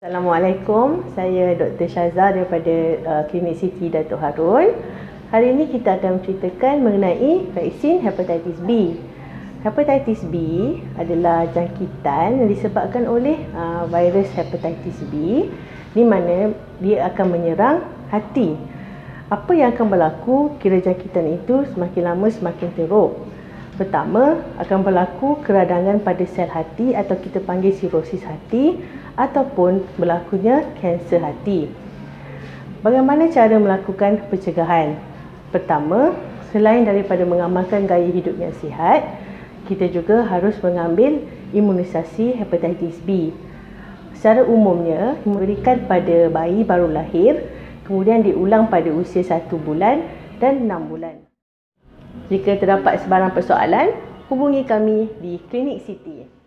Assalamualaikum, saya Dr. Syazah daripada uh, Klinik Siti Datuk Harun. Hari ini kita akan menceritakan mengenai vaksin hepatitis B. Hepatitis B adalah jangkitan yang disebabkan oleh uh, virus hepatitis B di mana dia akan menyerang hati. Apa yang akan berlaku kira jangkitan itu semakin lama semakin teruk. Pertama, akan berlaku keradangan pada sel hati atau kita panggil sirosis hati ataupun berlakunya kanser hati. Bagaimana cara melakukan pencegahan? Pertama, selain daripada mengamalkan gaya hidup yang sihat, kita juga harus mengambil imunisasi hepatitis B. Secara umumnya, diberikan pada bayi baru lahir, kemudian diulang pada usia 1 bulan dan 6 bulan. Jika terdapat sebarang persoalan, hubungi kami di Klinik Siti.